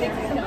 Thank you so much.